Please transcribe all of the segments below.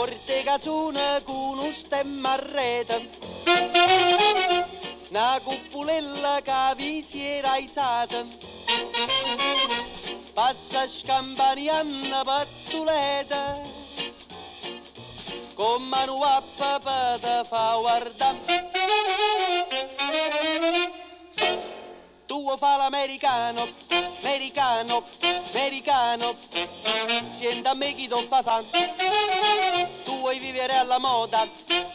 Forte cazzone con un stemma a rete. Una cupulella che vi si era alzata. Passa scampanianna pattuleta. Con mano a papà fa guardare. Tu fa l'americano, americano, americano. Senta a me chi ti fa fa. Tu vuoi vivere alla moda,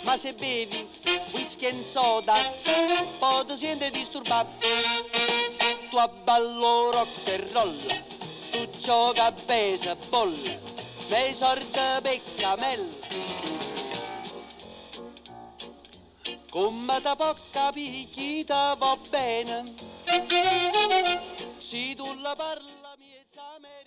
ma se bevi whisky e soda, poi ti senti disturbato. Tu abballo rock and roll, tu gioca a baseball, nei sordi peccamella. Come da poca picchita va bene, si tu la parla mi esame